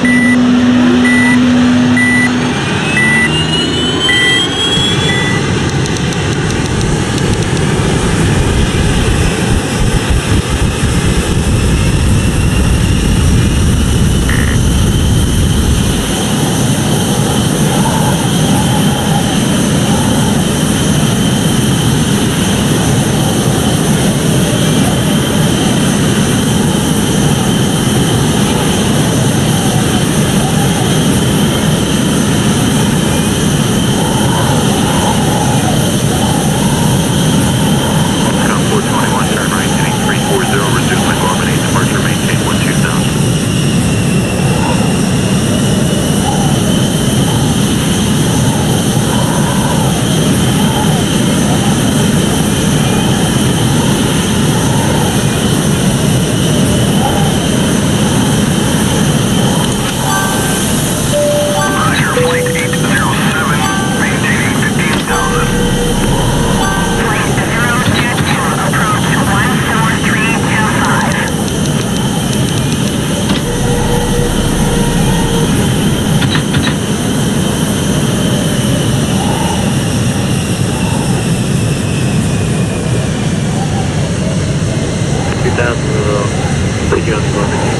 Música down to the uh,